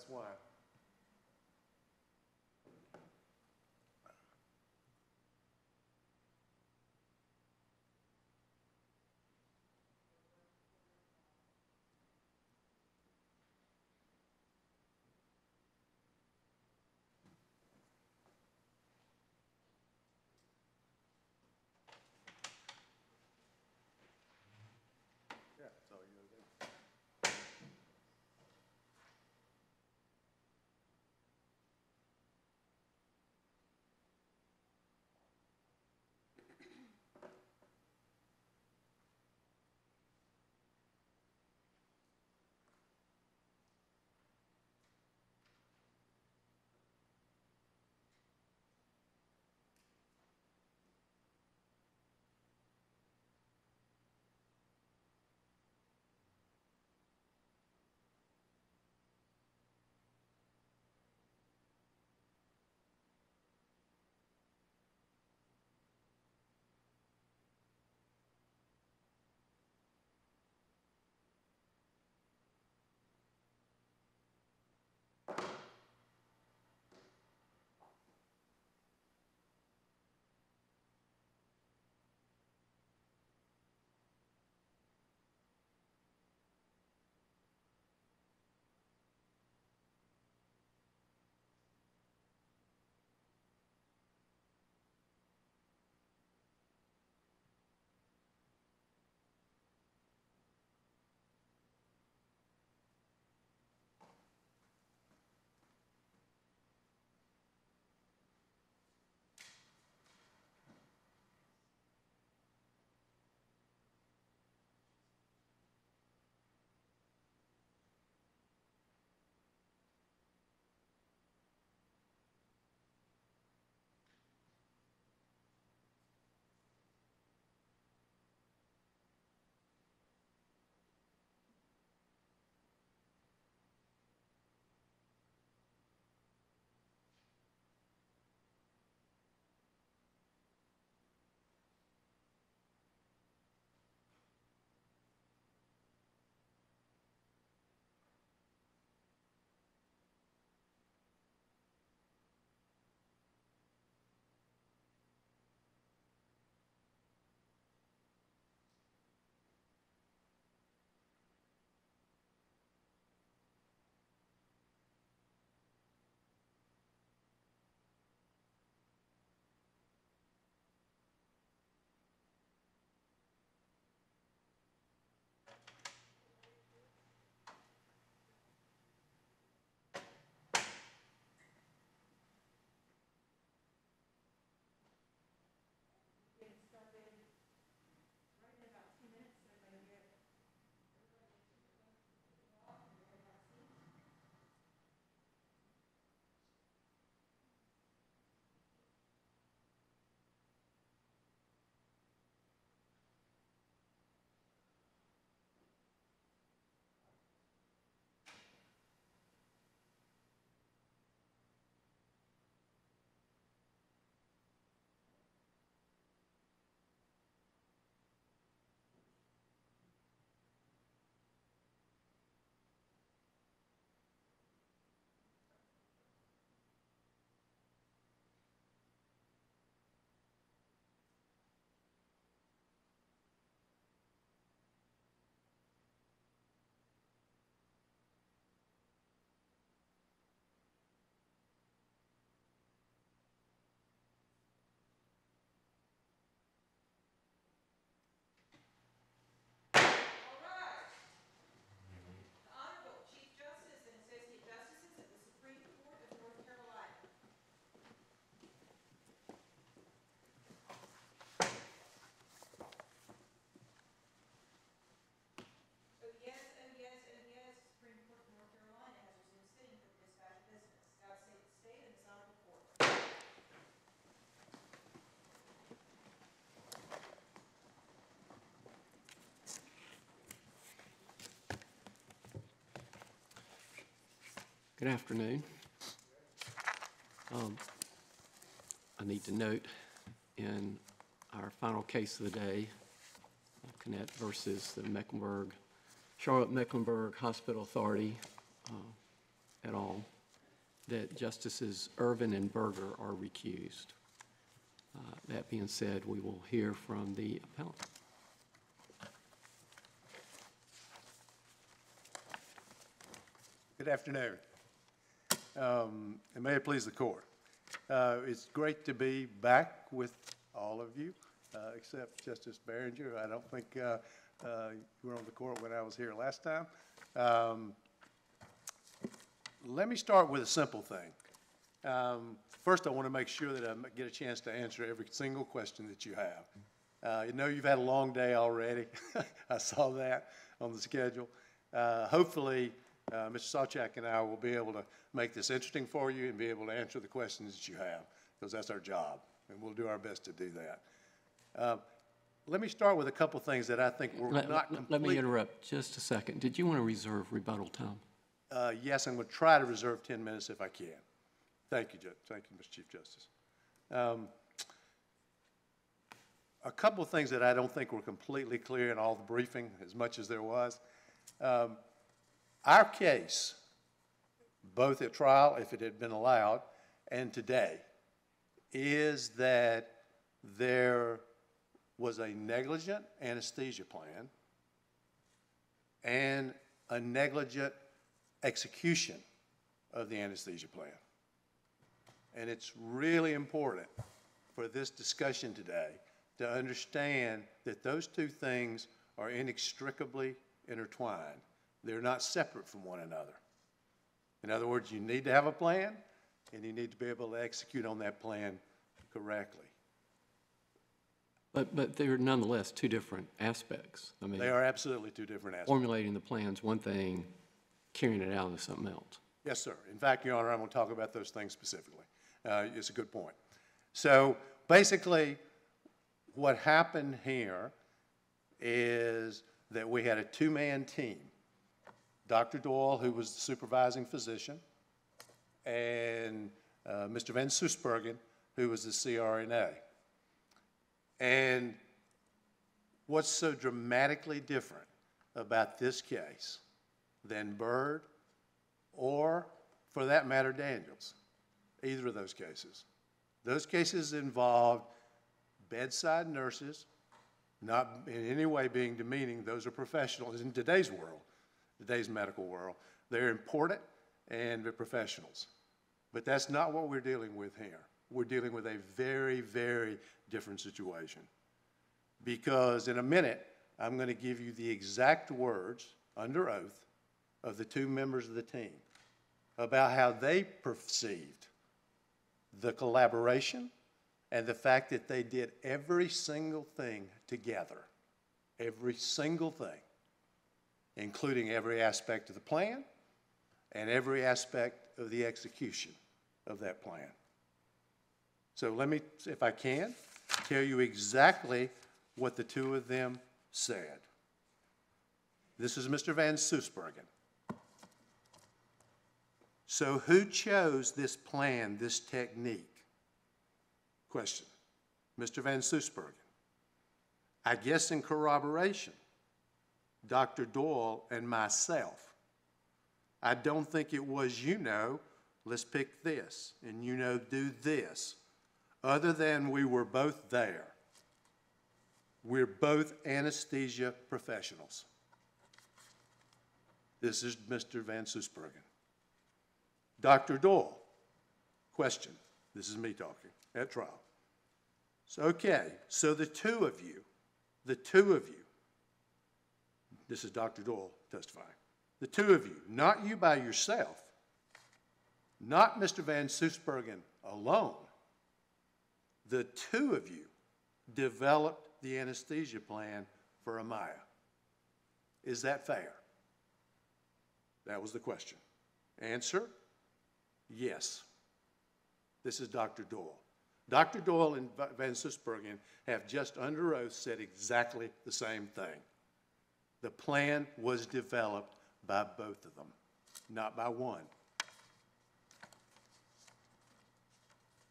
that's why. Good afternoon. Um, I need to note in our final case of the day, Connette versus the Mecklenburg, Charlotte Mecklenburg Hospital Authority, uh, at all, that Justices Ervin and Berger are recused. Uh, That being said, we will hear from the appellant. Good afternoon. Um, And may it please the court. Uh, It's great to be back with all of you, uh, except Justice Barringer. I don't think uh, uh, you were on the court when I was here last time. Um, Let me start with a simple thing. Um, First, I want to make sure that I get a chance to answer every single question that you have. Uh, You know you've had a long day already. I saw that on the schedule. Uh, Hopefully, uh, Mr. Sawchak and I will be able to make this interesting for you and be able to answer the questions that you have, because that's our job, and we'll do our best to do that. Uh, Let me start with a couple things that I think were Let- not let- Let me interrupt just a second. Did you want to reserve rebuttal time? Uh, Yes, I'm going to try to reserve 10 minutes if I can. Thank you, Judge. Thank you, Mr. Chief Justice. Um, A couple of things that I don't think were completely clear in all the briefing, as much as there was. Um, Our case, both at trial, if it had been allowed, and today, is that there was a negligent anesthesia plan and a negligent execution of the anesthesia plan. And it's really important for this discussion today to understand that those two things are inextricably intertwined. They're not separate from one another. In other words, you need to have a plan, and you need to be able to execute on that plan correctly. But, but they're nonetheless two different aspects. I mean, They are absolutely two different aspects. formulating the plan's one thing, carrying it out is something else. Yes, sir. In fact, Your Honor, I'm going to talk about those things specifically. Uh, It's a good point. So basically, what happened here is that we had a two-man team. Dr. Doyle, who was the supervising physician, and uh, Mr. Van Sussbergen, who was the CRNA. And what's so dramatically different about this case than Byrd or, for that matter, Daniels, either of those cases. Those cases involved bedside nurses, not in any way being demeaning, those are professionals in today's world, today's medical world. They're important and they're professionals. But that's not what we're dealing with here. We're dealing with a very, very different situation. Because in a minute, I'm going to give you the exact words under oath of the two members of the team about how they perceived the collaboration and the fact that they did every single thing together. Every single thing, including every aspect of the plan and every aspect of the execution of that plan. So let me, if I can, tell you exactly what the two of them said. This is Mr. Van Sussbergen. So who chose this plan, this technique? Question. Mr. Van Sussbergen. I guess in corroboration, Dr. Doyle and myself. I don't think it was, you know, let's pick this, and you know, do this. Other than we were both there. We're both anesthesia professionals. This is Mr. Van Sussbergen. Dr. Doyle, question. This is me talking at trial. So, okay, so the two of you, the two of you, this is Dr. Doyle testifying, the two of you, not you by yourself, not Mr. Van Sussbergen alone, the two of you developed the anesthesia plan for Amaya. Is that fair? That was the question. Answer? Yes. This is Dr. Doyle. Dr. Doyle and Van Sussbergen have just under oath said exactly the same thing. The plan was developed by both of them, not by one.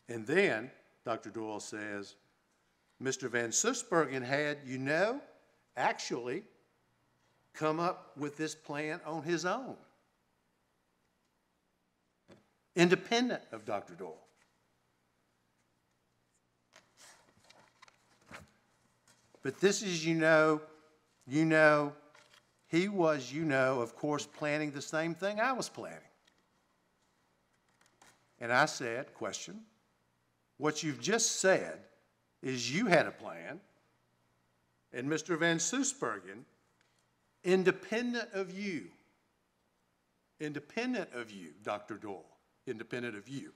And then Dr. Doyle says, Mr. Van Sussbergen had, you know, actually come up with this plan on his own. independent of Dr. Doyle. But this is, you know, you know, he was, you know, of course, planning the same thing I was planning. And I said, question, what you've just said is you had a plan, and Mr. Van Sussbergen, independent of you, independent of you, Dr. Doyle, independent of you,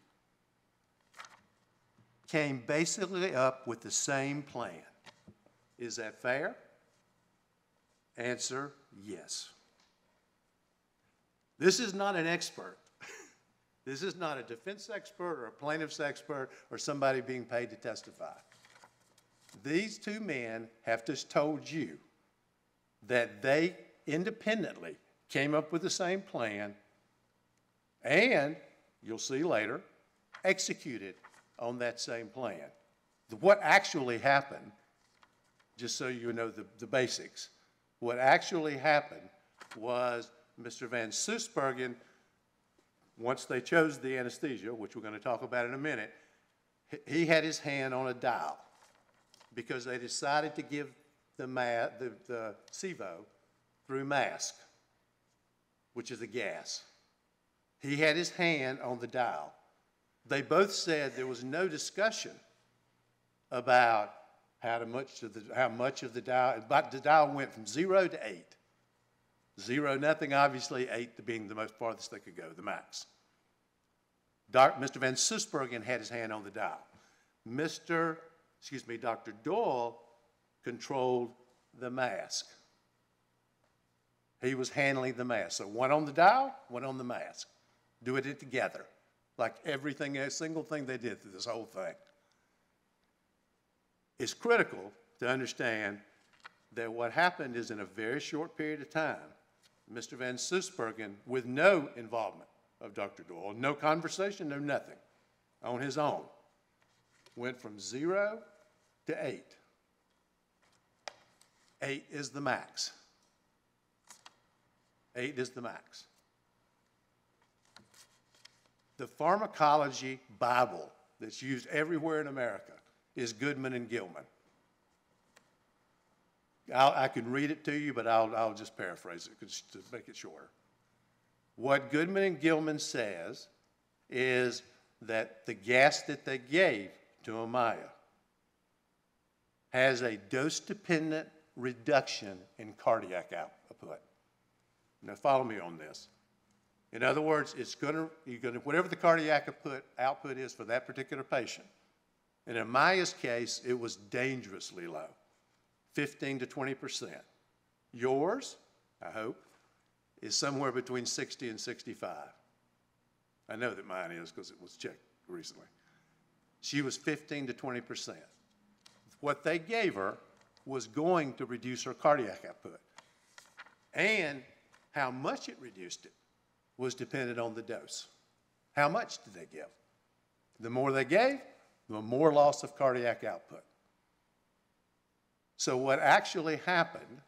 came basically up with the same plan. Is that fair? Answer, yes. This is not an expert. This is not a defense expert or a plaintiff's expert or somebody being paid to testify. These two men have just told you that they independently came up with the same plan and, you'll see later, executed on that same plan. What actually happened, just so you know the, the basics, what actually happened was Mr. Van Sussbergen, once they chose the anesthesia, which we're going to talk about in a minute, he- he had his hand on a dial because they decided to give the ma, the, the sevo through mask, which is a gas. He had his hand on the dial. They both said there was no discussion about how much of the, how much of the dial, but the dial went from zero to eight. Zero, nothing, obviously, eight being the most farthest they could go, the max. Mr. Van Sussbergen had his hand on the dial. Mr., excuse me, Dr. Doyle controlled the mask. He was handling the mask. So one on the dial, one on the mask. Doing it together, like everything, a single thing they did through this whole thing. It's critical to understand that what happened is in a very short period of time, Mr. Van Sussbergen, with no involvement of Dr. Doyle, no conversation, no nothing, on his own, went from zero to eight. Eight is the max. Eight is the max. The pharmacology Bible that's used everywhere in America is Goodman and Gilman. I'll, I can read it to you, but I'll, I'll just paraphrase it to make it shorter. What Goodman and Gilman says is that the gas that they gave to Amaya has a dose-dependent reduction in cardiac output. Now, follow me on this. In other words, it's gonna, you're gonna, whatever the cardiac output, output is for that particular patient. And in Maya's case, it was dangerously low, 15 to 20 percent. Yours, I hope, is somewhere between 60 and 65. I know that mine is because it was checked recently. She was 15 to 20 percent. What they gave her was going to reduce her cardiac output. And how much it reduced it was dependent on the dose. How much did they give? The more they gave, the more loss of cardiac output. So what actually happened,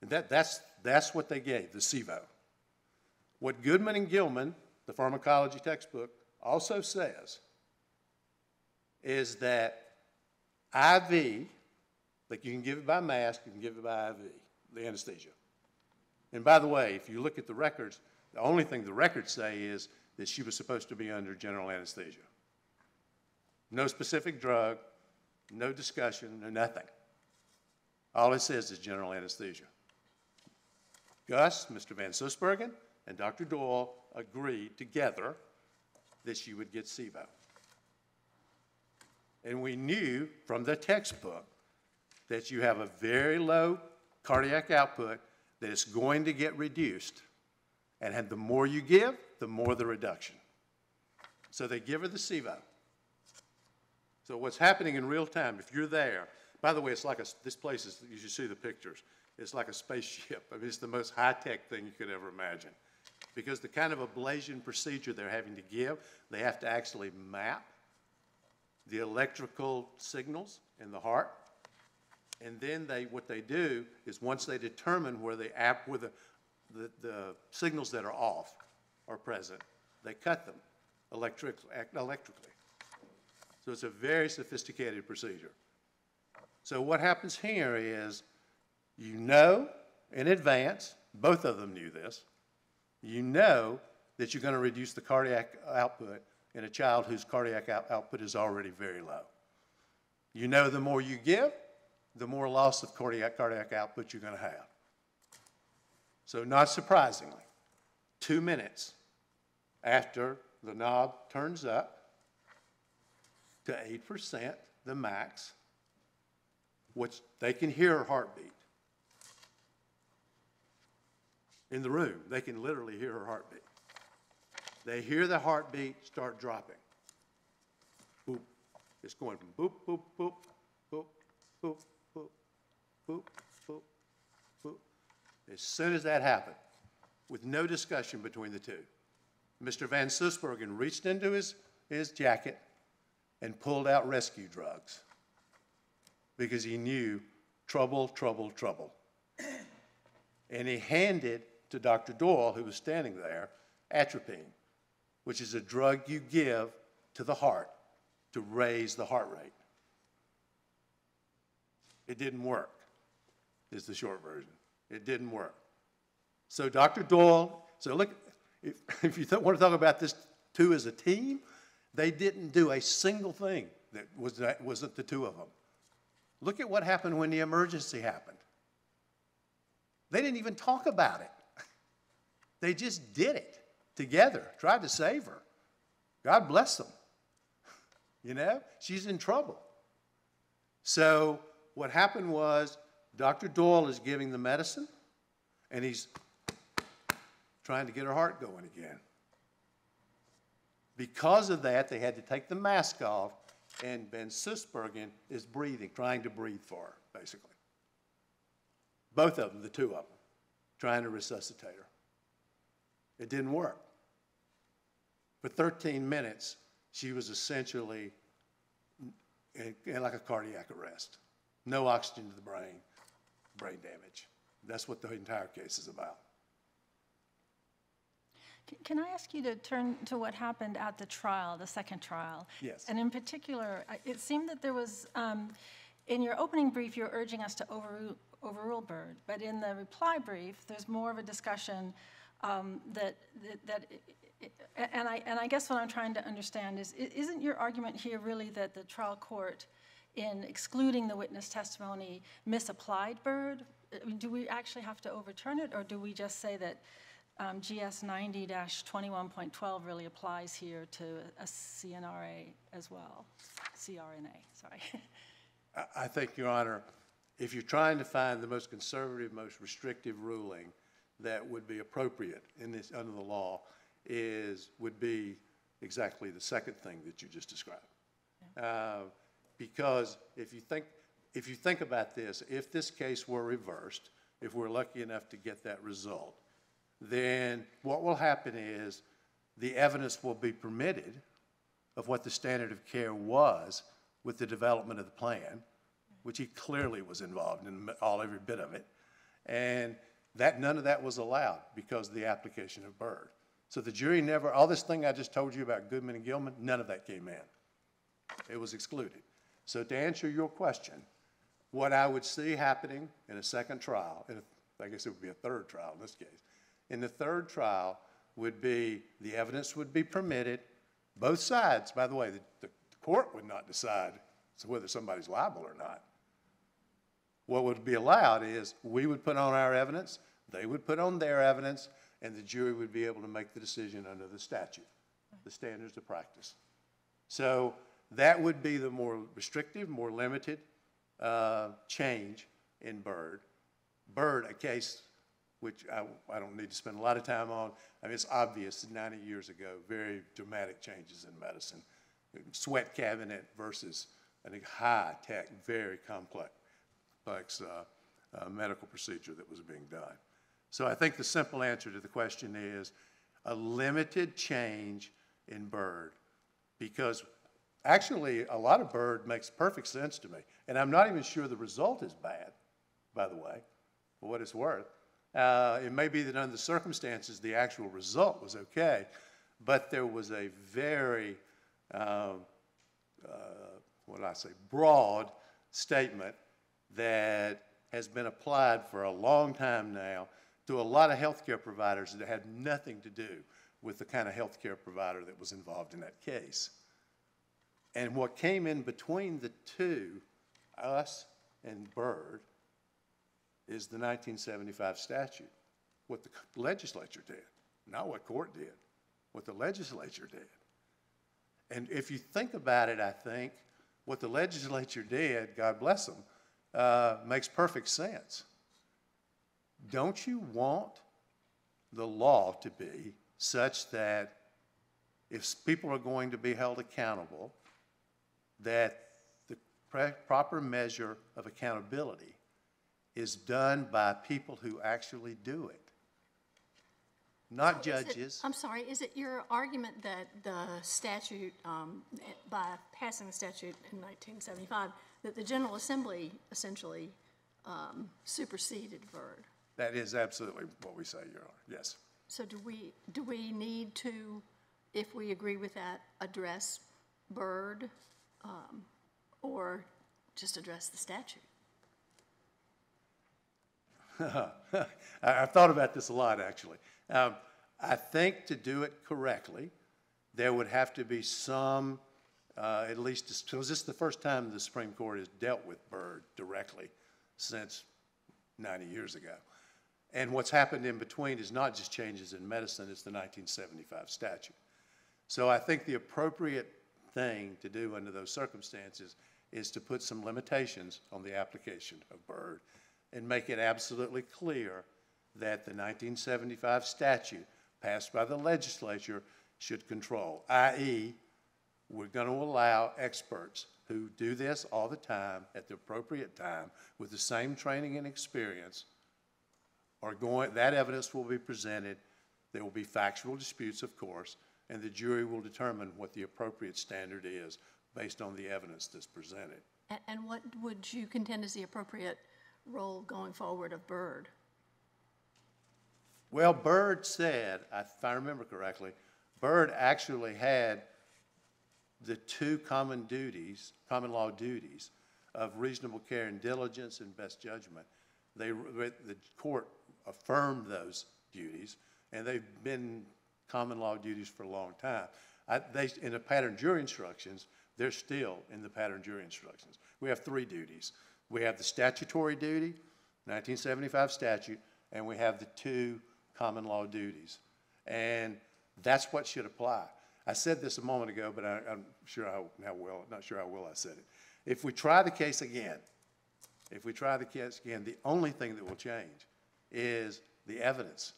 and that, that's, that's what they gave, the sevo. What Goodman and Gilman, the pharmacology textbook, also says is that IV, like you can give it by mask, you can give it by IV, the anesthesia. And by the way, if you look at the records, the only thing the records say is that she was supposed to be under general anesthesia. No specific drug, no discussion, no nothing. All it says is general anesthesia. Gus, Mr. Van Sussbergen, and Dr. Doyle agreed together that she would get sevo. And we knew from the textbook that you have a very low cardiac output, that is going to get reduced. And the more you give, the more the reduction. So they give her the sevo. So what's happening in real time, if you're there, by the way, it's like a, this place is, you should see the pictures. It's like a spaceship. I mean, it's the most high-tech thing you could ever imagine. Because the kind of ablation procedure they're having to give, they have to actually map the electrical signals in the heart. And then they, what they do is once they determine where the app, where the, the, the signals that are off are present, they cut them. electric, electrically. So it's a very sophisticated procedure. So what happens here is, you know in advance, both of them knew this, you know that you're going to reduce the cardiac output in a child whose cardiac out- output is already very low. You know the more you give, the more loss of cardiac, cardiac output you're going to have. So not surprisingly, two minutes after the knob turns up to 8%, the max, which they can hear her heartbeat. In the room, they can literally hear her heartbeat. They hear the heartbeat start dropping. Boop. It's going from boop, boop, boop, boop, boop, boop, boop, boop, boop. As soon as that happened, with no discussion between the two, Mr. Van Sussbergen reached into his, his jacket and pulled out rescue drugs because he knew trouble, trouble, trouble. And he handed to Dr. Doyle, who was standing there, atropine, which is a drug you give to the heart to raise the heart rate. It didn't work, is the short version. It didn't work. So Dr. Doyle, so look, if, if you want to talk about this two as a team, they didn't do a single thing that was, that wasn't the two of them. Look at what happened when the emergency happened. They didn't even talk about it. They just did it together, tried to save her. God bless them. You know, she's in trouble. So what happened was Dr. Doyle is giving the medicine and he's trying to get her heart going again. Because of that, they had to take the mask off and Van Sussbergen is breathing, trying to breathe for her, basically. Both of them, the two of them, trying to resuscitate her. It didn't work. For 13 minutes, she was essentially in, in like a cardiac arrest. No oxygen to the brain, brain damage. That's what the entire case is about. Can I ask you to turn to what happened at the trial, the second trial? Yes. And in particular, it seemed that there was, um, in your opening brief, you're urging us to overrule overrule Byrd, but in the reply brief, there's more of a discussion um, that, that- that, and I, and I guess what I'm trying to understand is, isn't your argument here really that the trial court, in excluding the witness testimony, misapplied Byrd? I mean, do we actually have to overturn it, or do we just say that um, GS 90-21.12 really applies here to a CNRA as well? CRNA, sorry. I- I think, Your Honor, if you're trying to find the most conservative, most restrictive ruling that would be appropriate in this, under the law, is, would be exactly the second thing that you just described. Uh, Because if you think, if you think about this, if this case were reversed, if we're lucky enough to get that result, then what will happen is the evidence will be permitted of what the standard of care was with the development of the plan, which he clearly was involved in all, every bit of it. And that, none of that was allowed because of the application of Byrd. So the jury never, all this thing I just told you about Goodman and Gilman, none of that came in. It was excluded. So to answer your question, what I would see happening in a second trial, and I guess it would be a third trial in this case, in the third trial would be, the evidence would be permitted, both sides, by the way, the, the court would not decide whether somebody's liable or not. What would be allowed is, we would put on our evidence, they would put on their evidence, and the jury would be able to make the decision under the statute, the standards of practice. So that would be the more restrictive, more limited uh, change in Byrd. Byrd, a case which I, I don't need to spend a lot of time on. I mean, it's obvious 90 years ago, very dramatic changes in medicine. Sweat cabinet versus a high-tech, very complex complex uh, uh, medical procedure that was being done. So I think the simple answer to the question is a limited change in Byrd because actually a lot of Byrd makes perfect sense to me. And I'm not even sure the result is bad, by the way, for what it's worth. Uh, it may be that under the circumstances, the actual result was okay, but there was a very, um, uh, what do I say, broad statement that has been applied for a long time now to a lot of healthcare providers that had nothing to do with the kind of healthcare provider that was involved in that case. And what came in between the two, us and Byrd, is the 1975 statute. What the legislature did, not what court did, what the legislature did. And if you think about it, I think, what the legislature did, God bless them, uh, makes perfect sense. Don't you want the law to be such that if people are going to be held accountable, that the proper measure of accountability is done by people who actually do it, not Is it- judges. I'm sorry, is it your argument that the statute, um, by passing the statute in 1975, that the General Assembly essentially um, superseded Byrd? That is absolutely what we say, Your Honor, yes. So do we, do we need to, if we agree with that, address Byrd um, or just address the statute? I, I've thought about this a lot, actually. Um, I think to do it correctly, there would have to be some, uh, at least, because this is the first time the Supreme Court has dealt with Byrd directly since 90 years ago. And what's happened in between is not just changes in medicine, it's the 1975 statute. So I think the appropriate thing to do under those circumstances is to put some limitations on the application of Byrd and make it absolutely clear that the 1975 statute passed by the legislature should control, i.e., we're going to allow experts who do this all the time at the appropriate time with the same training and experience are going, that evidence will be presented. There will be factual disputes, of course, and the jury will determine what the appropriate standard is based on the evidence that's presented. A- And what would you contend is the appropriate role going forward of Byrd? Well, Byrd said, if I remember correctly, Byrd actually had the two common duties, common law duties of reasonable care and diligence and best judgment. They, the court affirmed those duties, and they've been common law duties for a long time. I, they, in the pattern jury instructions, they're still in the pattern jury instructions. We have three duties. We have the statutory duty, 1975 statute, and we have the two common law duties. And that's what should apply. I said this a moment ago, but I, I'm sure how, how well, not sure how well I said it. If we try the case again, if we try the case again, the only thing that will change is the evidence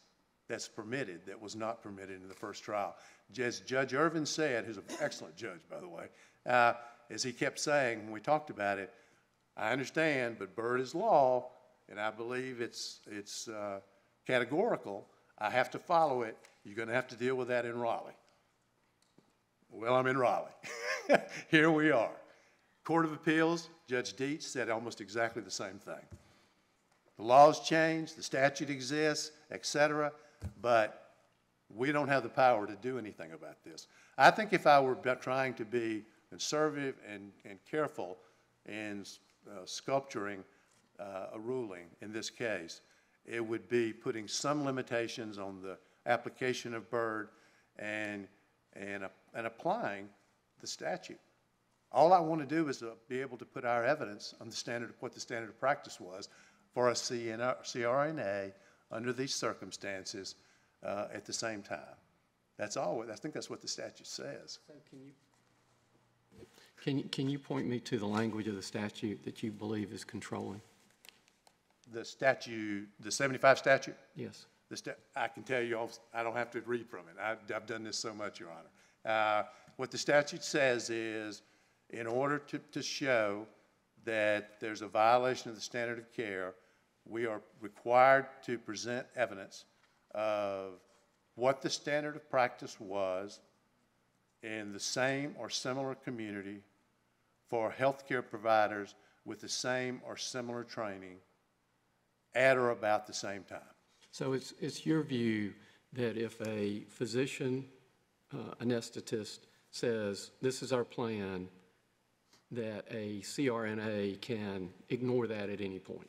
that's permitted that was not permitted in the first trial. As Judge Irvin said, who's an excellent judge, by the way, uh, as he kept saying when we talked about it, I understand, but Byrd is law, and I believe it's, it's uh, categorical. I have to follow it. You're going to have to deal with that in Raleigh. Well, I'm in Raleigh. Here we are. Court of Appeals, Judge Deitch said almost exactly the same thing. The laws change, the statute exists, et cetera, but we don't have the power to do anything about this. I think if I were trying to be conservative and, and careful uh, sculpturing uh, a ruling in this case, it would be putting some limitations on the application of Byrd and, and, uh, and applying the statute. All I want to do is uh, be able to put our evidence on the standard, of what the standard of practice was for a CRNA under these circumstances uh, at the same time. That's all, I think that's what the statute says. Can you, can can you point me to the language of the statute that you believe is controlling? The statute, the 75 statute, Yes. the sta, I can tell you, off- I don't have to read from it. I've, I've done this so much, Your Honor. Uh, What the statute says is, in order to, to show that there's a violation of the standard of care, we are required to present evidence of what the standard of practice was in the same or similar community for healthcare providers with the same or similar training at or about the same time. So it's, it's your view that if a physician uh, anesthetist says, this is our plan, that a CRNA can ignore that at any point.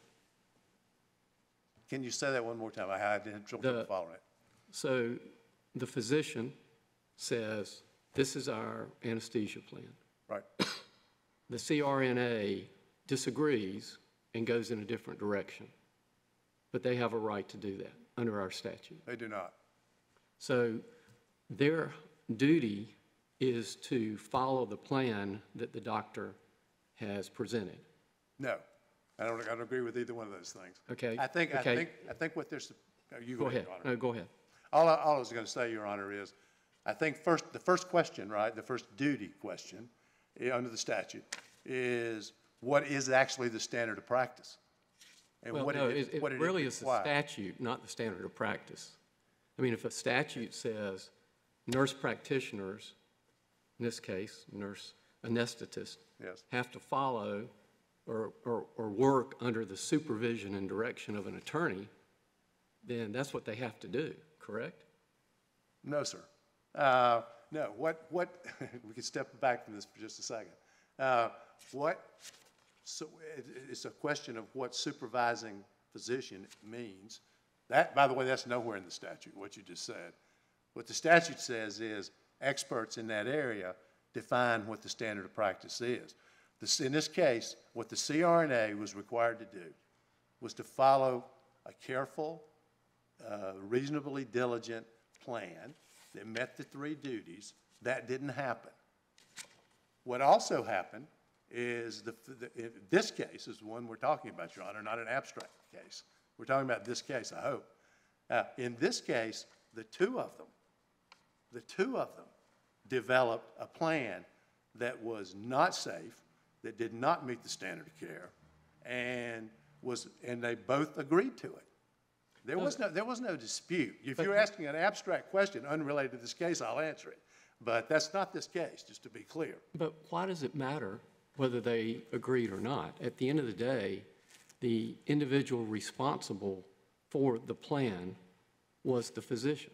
Can you say that one more time? I had trouble following it. So the physician says, this is our anesthesia plan. Right, The CRNA disagrees and goes in a different direction. But they have a right to do that under our statute. they do not. So their duty is to follow the plan that the doctor has presented. No, I don't, I don't agree with either one of those things. Okay, I think, I okay. think, I think what there's, you Go ahead. Your Honor. No, go ahead. All, I- all I was going to say, Your Honor, is, I think first, the first question, right, the first duty question, eh, under the statute, is what is actually the standard of practice? And Well, what no, it, it, what it it really is the statute, not the standard of practice. I mean, if a statute says nurse practitioners, in this case, nurse anesthetist, Yes. have to follow or, or, or work under the supervision and direction of an attorney, then that's what they have to do, correct? No, sir. Uh, No, what, what, we can step back from this for just a second. Uh, What, so it- it's a question of what supervising physician means. That, by the way, that's nowhere in the statute, what you just said. What the statute says is experts in that area define what the standard of practice is. This, in this case, what the CRNA was required to do was to follow a careful, uh, reasonably diligent plan that met the three duties. That didn't happen. What also happened is the, the, this case is the one we're talking about, Your Honor, not an abstract case. We're talking about this case, I hope. Uh, in this case, the two of them, the two of them developed a plan that was not safe, that did not meet the standard of care, and was, and they both agreed to it. There was no, there was no dispute. If you're asking an abstract question unrelated to this case, I'll answer it. But that's not this case, just to be clear. But why does it matter whether they agreed or not? At the end of the day, the individual responsible for the plan was the physician.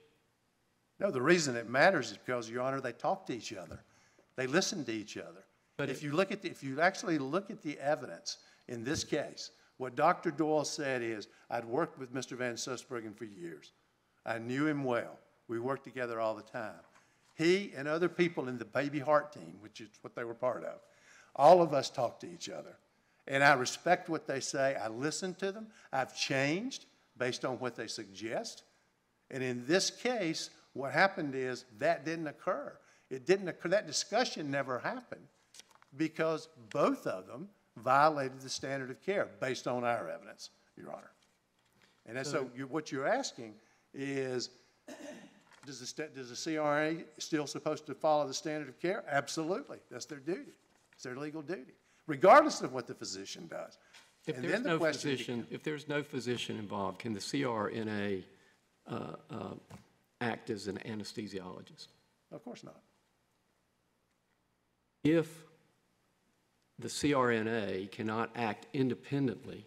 No, the reason it matters is because, Your Honor, they talk to each other. They listen to each other. But if it- you look at, the, if you actually look at the evidence in this case, what Dr. Doyle said is, I'd worked with Mr. Van Sussbergen for years. I knew him well. We worked together all the time. He and other people in the baby heart team, which is what they were part of, all of us talk to each other. And I respect what they say. I listen to them. I've changed based on what they suggest. And in this case, what happened is that didn't occur. It didn't occur, that discussion never happened because both of them violated the standard of care based on our evidence, Your Honor. And that's so you, what you're asking is, does the, does the CRA still supposed to follow the standard of care? Absolutely. That's their duty. It's their legal duty, regardless of what the physician does. If And there's then the no question physician, if there's no physician involved, can the CRNA uh, uh, act as an anesthesiologist? Of course not. If the CRNA cannot act independently,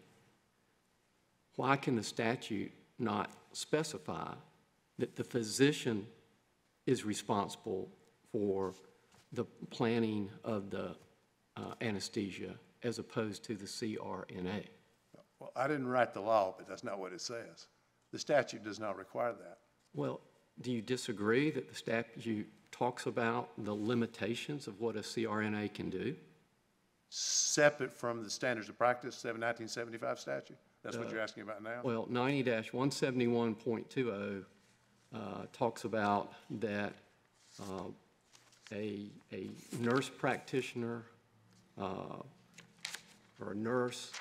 why can the statute not specify that the physician is responsible for the planning of the uh, anesthesia as opposed to the CRNA? Well, I didn't write the law, but that's not what it says. The statute does not require that. Well, do you disagree that the statute talks about the limitations of what a CRNA can do? Separate from the standards of practice, 1975 statute? That's what you're asking about now? Well, ninety one seventy-one point two oh, uh, talks about that, uh, a, a nurse practitioner, uh, or a nurse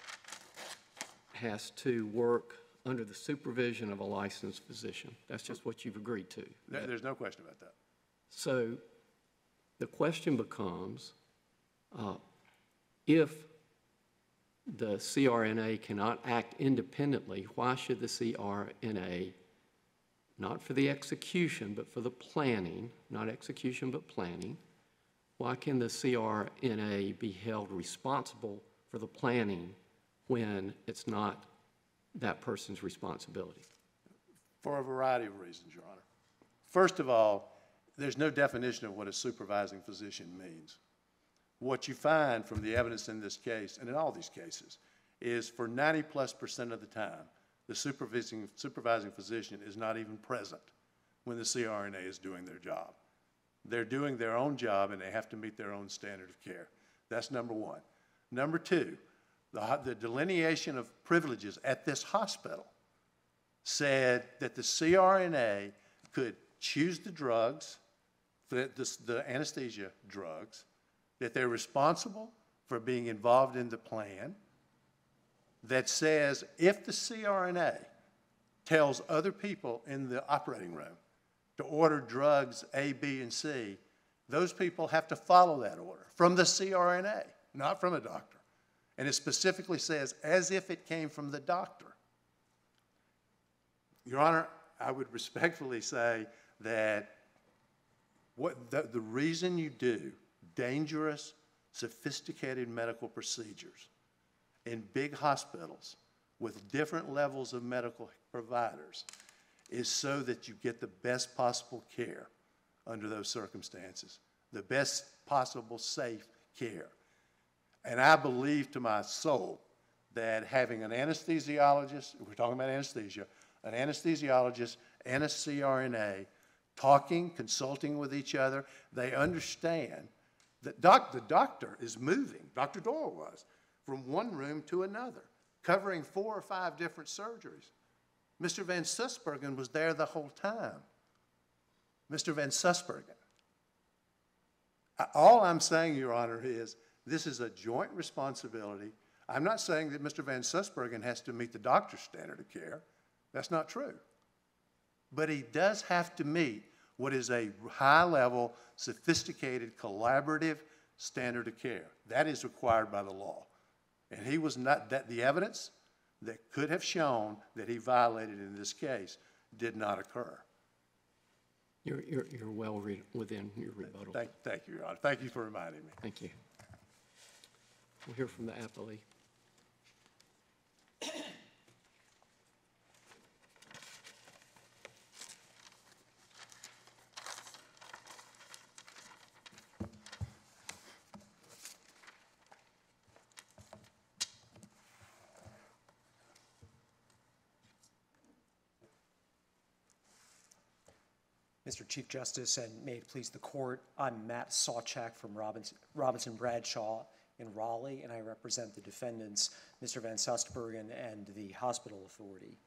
has to work under the supervision of a licensed physician. That's just what you've agreed to. There- There's no question about that. So the question becomes, uh, if the CRNA cannot act independently, why should the CRNA, not for the execution, but for the planning, not execution, but planning, why can the CRNA be held responsible for the planning when it's not that person's responsibility? For a variety of reasons, Your Honor. First of all, there's no definition of what a supervising physician means. What you find from the evidence in this case, and in all these cases, is for ninety-plus percent of the time, the supervising, supervising physician is not even present when the CRNA is doing their job. They're doing their own job and they have to meet their own standard of care. That's number one. Number two, the, the delineation of privileges at this hospital said that the CRNA could choose the drugs, the, the, the anesthesia drugs, that they're responsible for being involved in the plan, that says if the CRNA tells other people in the operating room to order drugs A, B, and C, those people have to follow that order from the CRNA, not from a doctor. And it specifically says, as if it came from the doctor. Your Honor, I would respectfully say that what, the, the reason you do dangerous, sophisticated medical procedures in big hospitals with different levels of medical providers is so that you get the best possible care under those circumstances, the best possible safe care. And I believe to my soul that having an anesthesiologist, we're talking about anesthesia, an anesthesiologist and a CRNA talking, consulting with each other, they understand that doc, the doctor is moving, Dr. Doyle was, from one room to another, covering four or five different surgeries. Mr. Van Sussbergen was there the whole time. Mr. Van Sussbergen. All I'm saying, Your Honor, is this is a joint responsibility. I'm not saying that Mr. Van Sussbergen has to meet the doctor's standard of care. That's not true. But he does have to meet what is a high-level, sophisticated, collaborative standard of care. That is required by the law. And he was not, that, the evidence that could have shown that he violated in this case did not occur. You're, you're, you're well re- within your rebuttal. Thank, thank you, Your Honor. Thank you for reminding me. Thank you. We'll hear from the appellee. Mr. Chief Justice, and may it please the court, I'm Matt Sawchak from Robinson, Robinson Bradshaw in Raleigh, and I represent the defendants, Mr. Van Sussbergen and the Hospital Authority.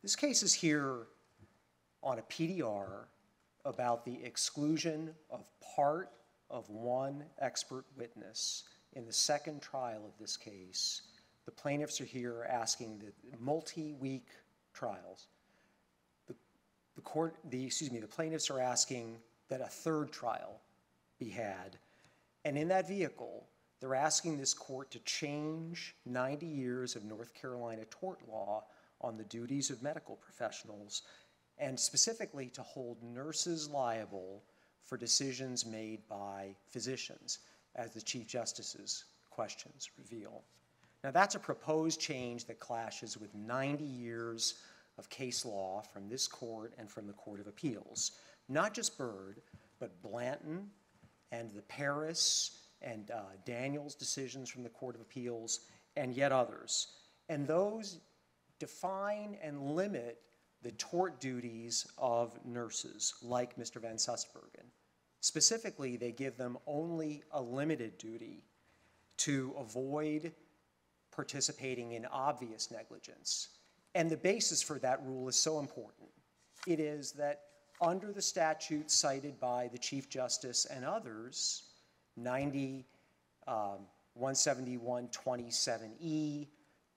This case is here on a PDR about the exclusion of part of one expert witness in the second trial of this case. The plaintiffs are here asking that multi-week trials the court, the, excuse me, the plaintiffs are asking that a third trial be had. And in that vehicle, they're asking this court to change 90 years of North Carolina tort law on the duties of medical professionals, and specifically to hold nurses liable for decisions made by physicians, as the Chief Justice's questions reveal. Now, that's a proposed change that clashes with 90 years of case law from this court and from the Court of Appeals. Not just Byrd, but Blanton and the Paris and uh, Daniels decisions from the Court of Appeals, and yet others. And those define and limit the tort duties of nurses, like Mr. Van Sussbergen. Specifically, they give them only a limited duty to avoid participating in obvious negligence. And the basis for that rule is so important. It is that under the statute cited by the Chief Justice and others, 90, um, 17127E,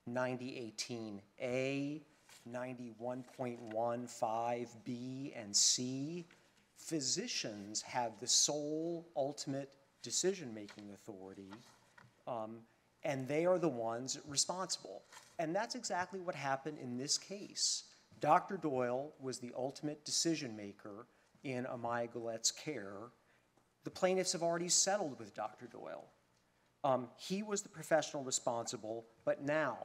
9018A, 91.15B and C, physicians have the sole ultimate decision-making authority um, and they are the ones responsible. And that's exactly what happened in this case. Dr. Doyle was the ultimate decision maker in Amaya Gullatte's care. The plaintiffs have already settled with Dr. Doyle. Um, he was the professional responsible, but now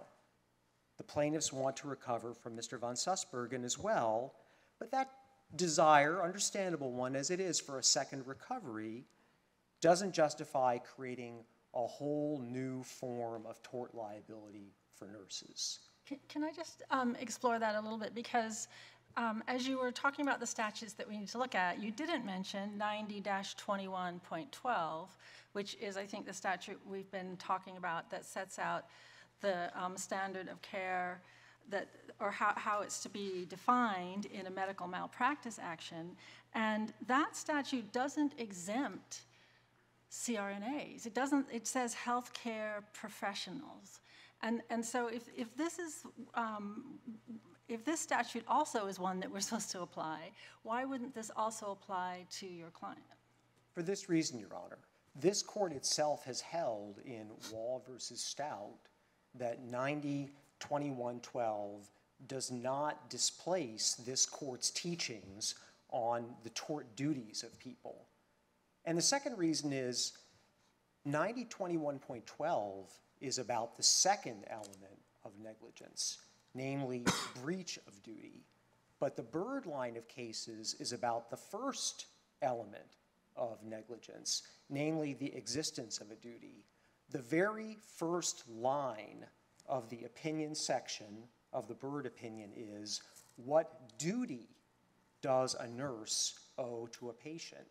the plaintiffs want to recover from Mr. Van Sussbergen as well, but that desire, understandable one as it is for a second recovery, doesn't justify creating a whole new form of tort liability for nurses. Can- Can I just um, explore that a little bit? Because um, as you were talking about the statutes that we need to look at, you didn't mention 90-21.12, which is, I think, the statute we've been talking about that sets out the um, standard of care that, or how, how it's to be defined in a medical malpractice action. And that statute doesn't exempt CRNAs. It doesn't, it says healthcare professionals. And, and so if, if this is, um, if this statute also is one that we're supposed to apply, why wouldn't this also apply to your client? For this reason, Your Honor, this court itself has held in Wall versus Stout that 90-2112 does not displace this court's teachings on the tort duties of people. And the second reason is 9021.12 is about the second element of negligence, namely breach of duty. But the Byrd line of cases is about the first element of negligence, namely the existence of a duty. The very first line of the opinion section of the Byrd opinion is what duty does a nurse owe to a patient?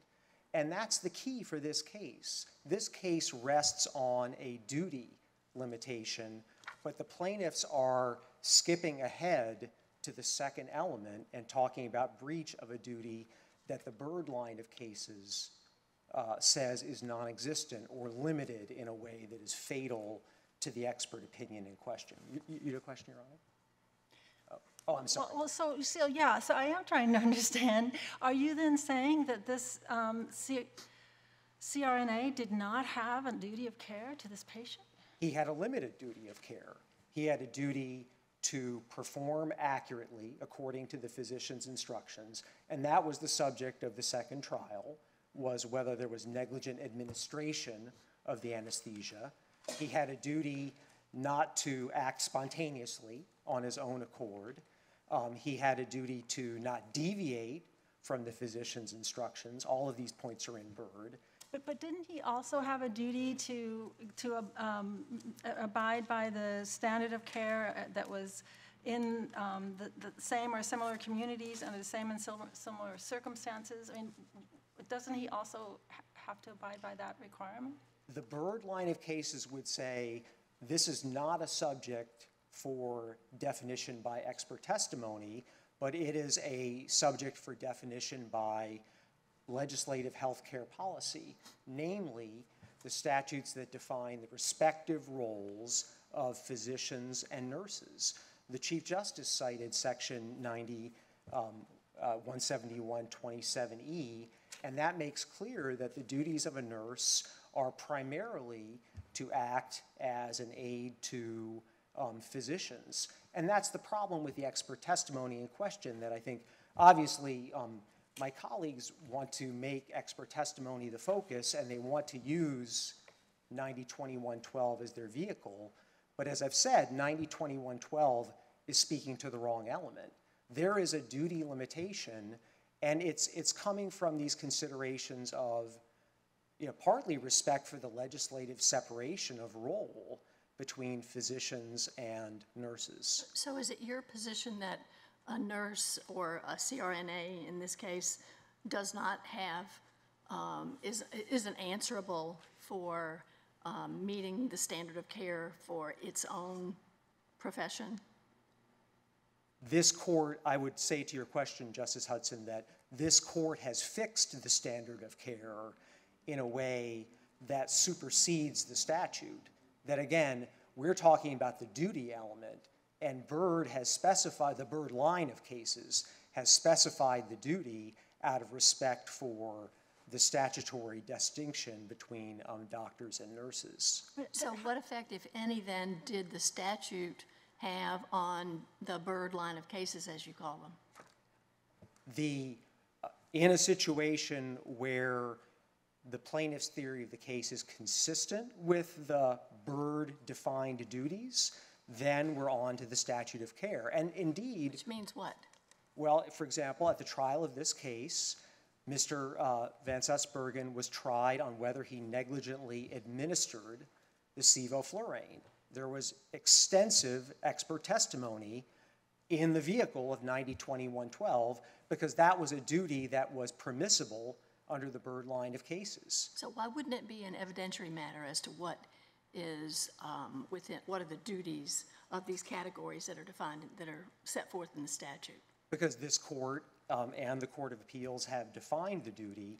And that's the key for this case. This case rests on a duty limitation, but the plaintiffs are skipping ahead to the second element and talking about breach of a duty that the Byrd line of cases uh, says is non-existent or limited in a way that is fatal to the expert opinion in question. You, you you a question, Your Honor? Oh, I'm sorry. Well, well, so, so, yeah, so I am trying to understand. Are you then saying that this um, C- CRNA did not have a duty of care to this patient? He had a limited duty of care. He had a duty to perform accurately according to the physician's instructions, and that was the subject of the second trial, was whether there was negligent administration of the anesthesia. He had a duty not to act spontaneously on his own accord. Um, he had a duty to not deviate from the physician's instructions. All of these points are in Byrd. But, but didn't he also have a duty to, to um, abide by the standard of care uh, that was in um, the, the same or similar communities under the same and similar circumstances? I mean, doesn't he also have to abide by that requirement? The Byrd line of cases would say this is not a subject for definition by expert testimony, but it is a subject for definition by legislative health care policy, namely the statutes that define the respective roles of physicians and nurses. The Chief Justice cited Section 90, um, uh, 17127E, and that makes clear that the duties of a nurse are primarily to act as an aid to um, physicians. And that's the problem with the expert testimony in question that I think, obviously, um, my colleagues want to make expert testimony the focus and they want to use 902112 as their vehicle. But as I've said, 902112 is speaking to the wrong element. There is a duty limitation, and it's, it's coming from these considerations of, you know, partly respect for the legislative separation of role between physicians and nurses. So is it your position that a nurse or a CRNA, in this case, does not have, um, is, isn't answerable for um, meeting the standard of care for its own profession? This court, I would say to your question, Justice Hudson, that this court has fixed the standard of care in a way that supersedes the statute. That again, we're talking about the duty element, and Byrd has specified, the Byrd line of cases has specified the duty out of respect for the statutory distinction between um, doctors and nurses. So what effect, if any, then, did the statute have on the Byrd line of cases, as you call them? the, uh, in a situation where the plaintiff's theory of the case is consistent with the Byrd-defined duties, then we're on to the statute of care. And indeed, Which means what? Well, for example, at the trial of this case, Mr. uh, Van Sussbergen was tried on whether he negligently administered the sevoflurane. There was extensive expert testimony in the vehicle of 902112 because that was a duty that was permissible under the Byrd line of cases. So why wouldn't it be an evidentiary matter as to what is um, within, what are the duties of these categories that are defined, that are set forth in the statute? because this court um, and the Court of Appeals have defined the duty.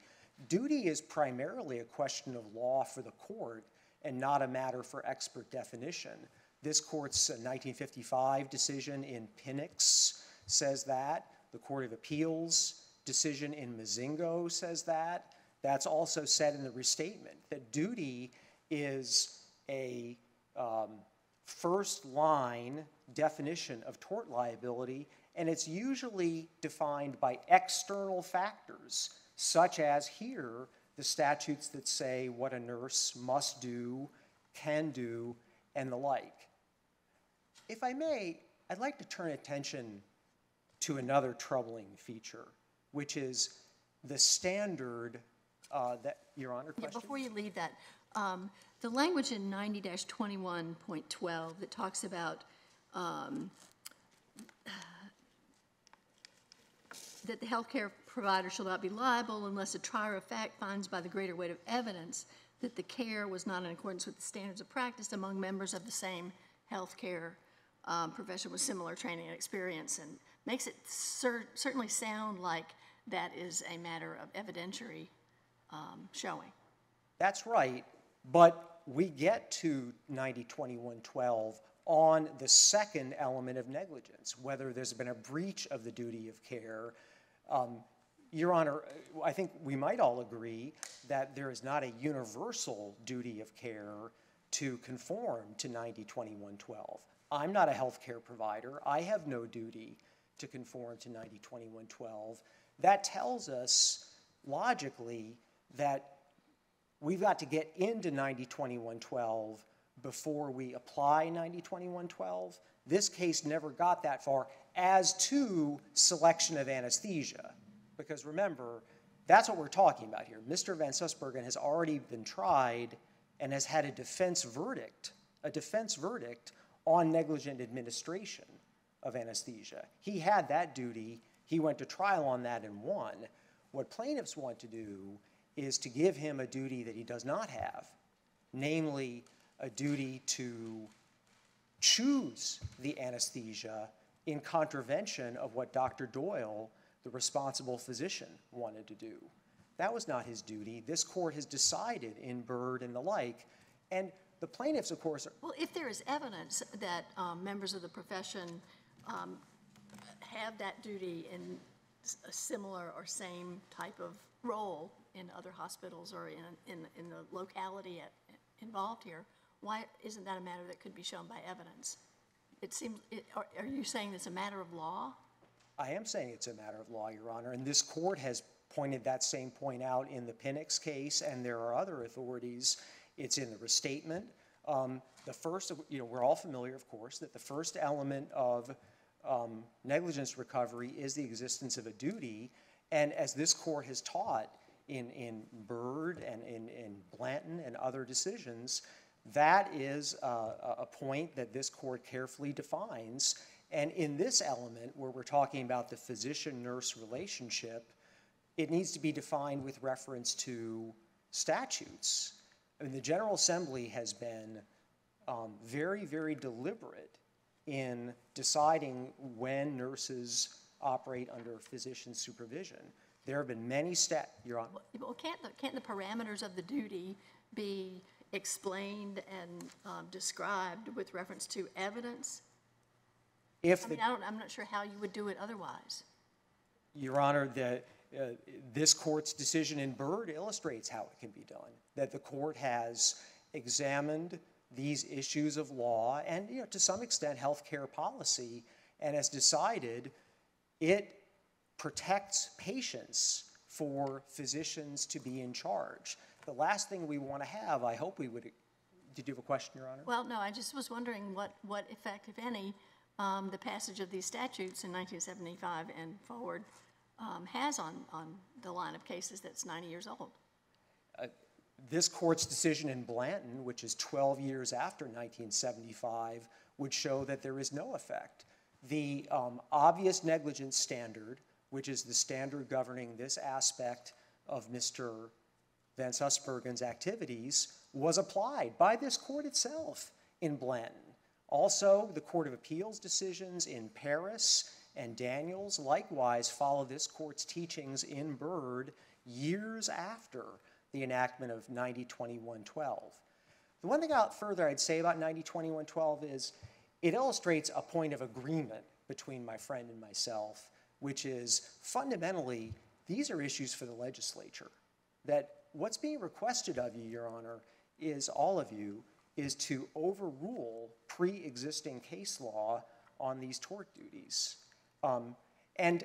Duty is primarily a question of law for the court and not a matter for expert definition. This court's uh, 1955 decision in Pinnix says that. The Court of Appeals decision in Mozingo says that. That's also said in the restatement, that duty is a um, first line definition of tort liability, and it's usually defined by external factors, such as here, the statutes that say what a nurse must do, can do, and the like. If I may, I'd like to turn attention to another troubling feature, which is the standard uh, that, Your Honor, Yeah, before you leave that, um, the language in ninety twenty-one point twelve that talks about, um, that the healthcare provider shall not be liable unless a trier of fact finds by the greater weight of evidence that the care was not in accordance with the standards of practice among members of the same healthcare um, profession with similar training and experience, and makes it cer- certainly sound like that is a matter of evidentiary um, showing. That's right, but we get to 902112 on the second element of negligence, whether there's been a breach of the duty of care. Um, Your Honor, I think we might all agree that there is not a universal duty of care to conform to 902112. I'm not a healthcare provider. I have no duty to conform to 902112. That tells us logically that we've got to get into 902112 before we apply 902112. This case never got that far as to selection of anesthesia. Because remember, that's what we're talking about here. Mr. Van Sussbergen has already been tried and has had a defense verdict, a defense verdict on negligent administration of anesthesia. He had that duty. He went to trial on that and won. What plaintiffs want to do is to give him a duty that he does not have, namely a duty to choose the anesthesia in contravention of what Dr. Doyle, the responsible physician, wanted to do. That was not his duty. This court has decided in Byrd and the like. And the plaintiffs, of course, Well, if there is evidence that um, members of the profession um, have that duty in a similar or same type of role in other hospitals or in, in, in the locality at- involved here, why isn't that a matter that could be shown by evidence? It seems, it- are are you saying it's a matter of law? I am saying it's a matter of law, Your Honor, and this court has pointed that same point out in the Pinnix case, and there are other authorities. It's in the restatement. Um, the first, you know, we're all familiar, of course, that the first element of um, negligence recovery is the existence of a duty, and as this court has taught in, in Byrd and in, in Blanton and other decisions, that is a, a point that this court carefully defines. And in this element, where we're talking about the physician nurse relationship, it needs to be defined with reference to statutes. I mean, the General Assembly has been um, very, very deliberate in deciding when nurses operate under physician supervision. There have been many stat, Your Honor. Well, can't the, can't the parameters of the duty be explained and um, described with reference to evidence? If I the mean, I don't, I'm not sure how you would do it otherwise. Your Honor, the, uh, this court's decision in Byrd illustrates how it can be done. That the court has examined these issues of law and, you know, to some extent, healthcare policy, and has decided it protects patients for physicians to be in charge. The last thing we want to have, I hope we would, did you have a question, Your Honor? Well, no, I just was wondering what, what effect, if any, um, the passage of these statutes in 1975 and forward um, has on, on the line of cases that's 90 years old. This court's decision in Blanton, which is 12 years after 1975, would show that there is no effect. The um, obvious negligence standard, which is the standard governing this aspect of Mr. Van Sussbergen's activities, was applied by this court itself in Blanton. Also, the Court of Appeals decisions in Paris and Daniels likewise follow this court's teachings in Byrd years after the enactment of 902112. The one thing out further I'd say about 902112 is it illustrates a point of agreement between my friend and myself, which is fundamentally these are issues for the legislature. That what's being requested of you, Your Honor, is all of you, is to overrule pre existing case law on these tort duties. Um, and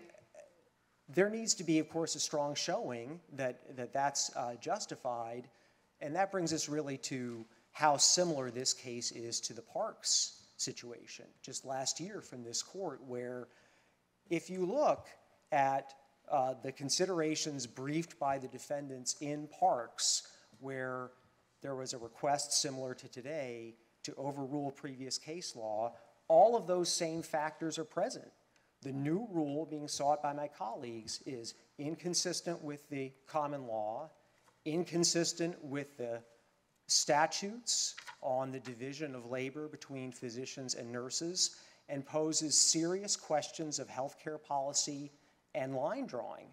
there needs to be, of course, a strong showing that, that that's uh, justified. And that brings us really to how similar this case is to the Parks situation just last year from this court, where if you look at uh, the considerations briefed by the defendants in Parks, where there was a request similar to today to overrule previous case law, all of those same factors are present. The new rule being sought by my colleagues is inconsistent with the common law, inconsistent with the statutes on the division of labor between physicians and nurses, and poses serious questions of healthcare policy and line drawing.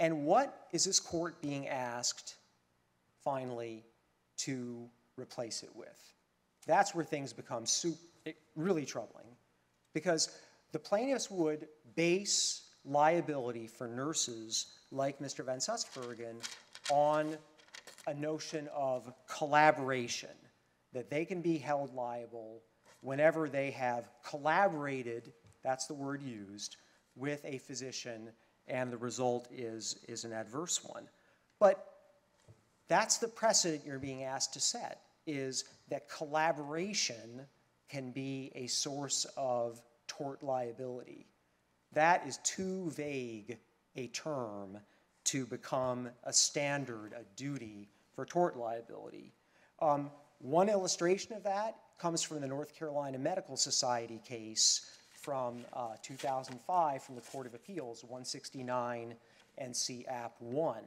And what is this court being asked, finally, to replace it with? That's where things become su- really troubling because the plaintiffs would base liability for nurses like Mr. Van Sussbergen on a notion of collaboration, that they can be held liable whenever they have collaborated, that's the word used, with a physician and the result is, is an adverse one. But that's the precedent you're being asked to set, is that collaboration can be a source of tort liability. That is too vague a term to become a standard, a duty for tort liability. Um, one illustration of that comes from the North Carolina Medical Society case from uh, 2005 from the Court of Appeals, 169 NC App 1.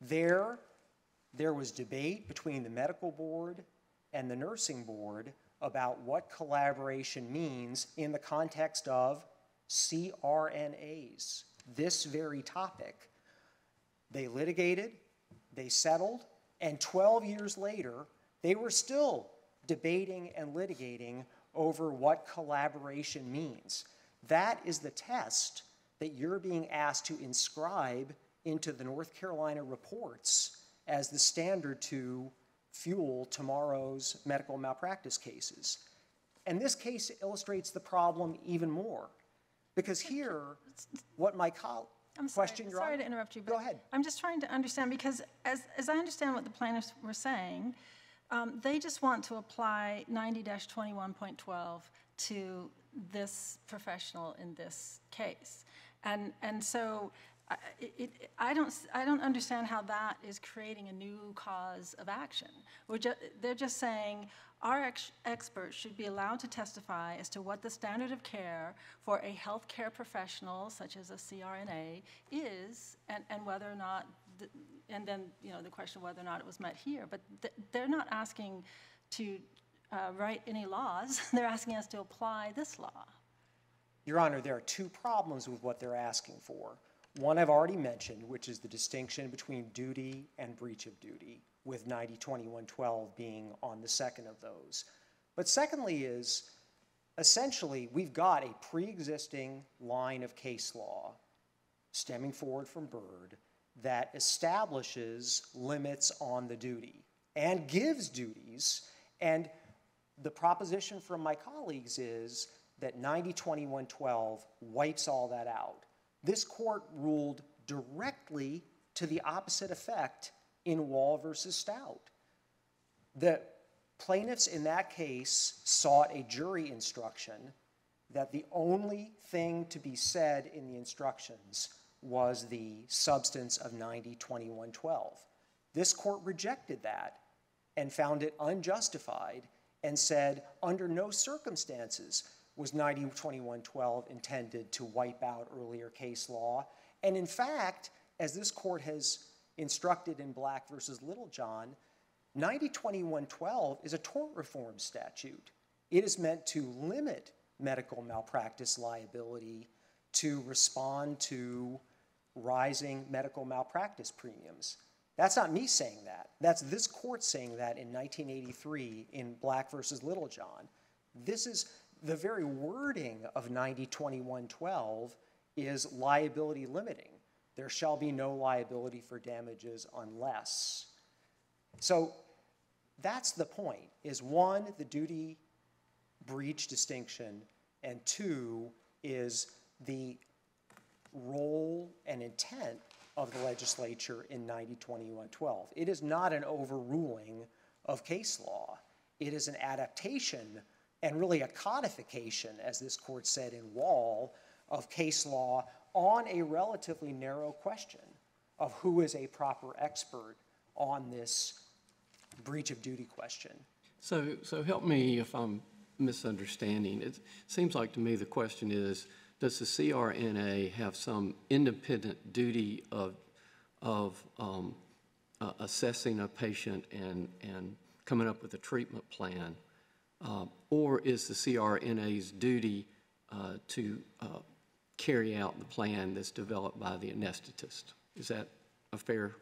There, there was debate between the medical board and the nursing board about what collaboration means in the context of CRNAs, this very topic. They litigated, they settled, and 12 years later, they were still debating and litigating over what collaboration means. That is the test that you're being asked to inscribe into the North Carolina reports as the standard to fuel tomorrow's medical malpractice cases. And this case illustrates the problem even more. Because here, what my colleague, I'm sorry, question, sorry to interrupt you, but Go ahead. I'm just trying to understand, because as, as I understand what the plaintiffs were saying, um, they just want to apply 90-21.12 to this professional in this case. And, and so I, it- I don't, I don't understand how that is creating a new cause of action. They're just saying, our ex- experts should be allowed to testify as to what the standard of care for a healthcare professional, such as a CRNA, is, and, and whether or not, and then, you know, the question of whether or not it was met here. But th- they're not asking to uh, write any laws, they're asking us to apply this law. Your Honor, there are two problems with what they're asking for. One I've already mentioned, which is the distinction between duty and breach of duty, with 902112 being on the second of those. But secondly is, essentially, we've got a pre-existing line of case law stemming forward from Byrd that establishes limits on the duty and gives duties. And the proposition from my colleagues is that 902112 wipes all that out. This court ruled directly to the opposite effect in Wall versus Stout. The plaintiffs in that case sought a jury instruction that the only thing to be said in the instructions was the substance of 902112. This court rejected that and found it unjustified and said under no circumstances was 902112 intended to wipe out earlier case law. And in fact, as this court has instructed in Black versus Littlejohn, 902112 is a tort reform statute. It is meant to limit medical malpractice liability to respond to rising medical malpractice premiums. That's not me saying that. That's this court saying that in 1983 in Black versus Littlejohn. This is the very wording of 902112 is liability limiting. There shall be no liability for damages unless. So that's the point is one, the duty breach distinction, and two is the role and intent of the legislature in 902112. It is not an overruling of case law. It is an adaptation and really a codification, as this court said in Wall, of case law on a relatively narrow question of who is a proper expert on this breach of duty question. So, so help me if I'm misunderstanding. It seems like to me the question is, does the CRNA have some independent duty of, of um, uh, assessing a patient and, and coming up with a treatment plan? Uh, Or is the CRNA's duty uh, to uh, carry out the plan that's developed by the anesthetist? Is that a fair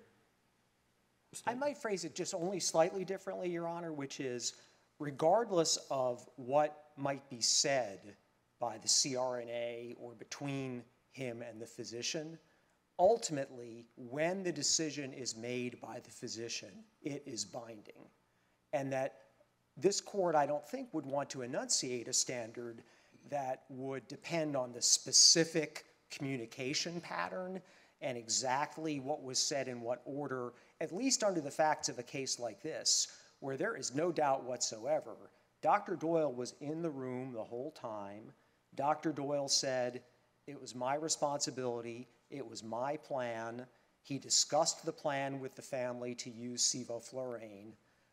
statement? I might phrase it just only slightly differently, Your Honor, which is regardless of what might be said by the CRNA or between him and the physician, ultimately, when the decision is made by the physician, it is binding. And that this court, I don't think, would want to enunciate a standard that would depend on the specific communication pattern and exactly what was said in what order, at least under the facts of a case like this, where there is no doubt whatsoever. Dr. Doyle was in the room the whole time. Dr. Doyle said, It was my responsibility, it was my plan. He discussed the plan with the family to use sevoflurane.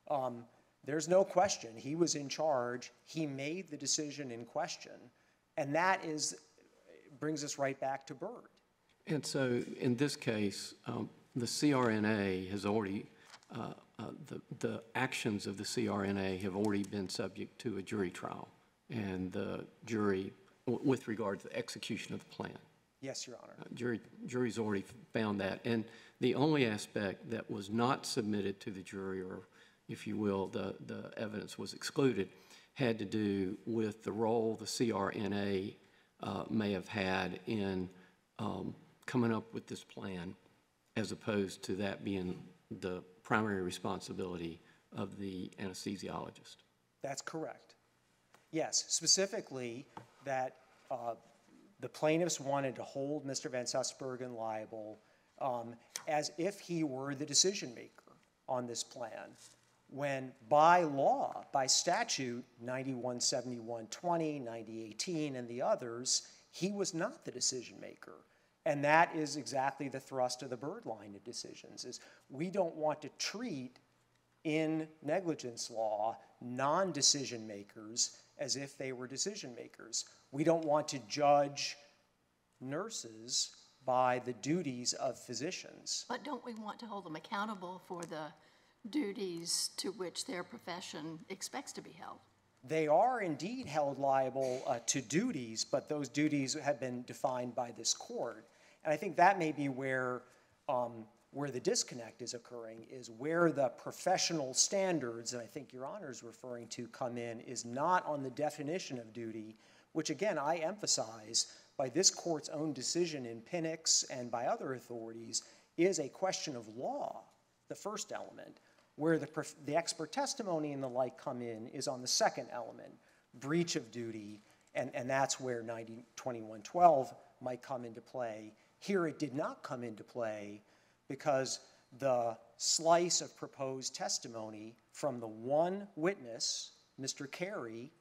Um, there's no question, he was in charge. He made the decision in question. And that is, brings us right back to Byrd. And so in this case, um, the CRNA has already, uh, uh, the, the actions of the CRNA have already been subject to a jury trial. And the jury, with regard to the execution of the plan. Yes, Your Honor. Uh, Jury, jury's already found that. And the only aspect that was not submitted to the jury, or if you will, the, the evidence was excluded, had to do with the role the CRNA uh, may have had in um, coming up with this plan, as opposed to that being the primary responsibility of the anesthesiologist. That's correct. Yes, specifically that uh, the plaintiffs wanted to hold Mr. Van Sussbergen liable um, as if he were the decision maker on this plan, when by law, by statute 917120, 9018, and the others, he was not the decision maker. And that is exactly the thrust of the Byrd line of decisions is we don't want to treat in negligence law non-decision makers as if they were decision makers. We don't want to judge nurses by the duties of physicians. But don't we want to hold them accountable for the duties to which their profession expects to be held? They are indeed held liable uh, to duties, but those duties have been defined by this court. And I think that may be where, um, where the disconnect is occurring, is where the professional standards, and I think Your Honor is referring to, come in, is not on the definition of duty, which again, I emphasize, by this court's own decision in Pinnix and by other authorities, is a question of law, the first element. Where the, the expert testimony and the like come in is on the second element, breach of duty, and, and that's where 902112 might come into play. Here it did not come into play because the slice of proposed testimony from the one witness, Mr. Carey,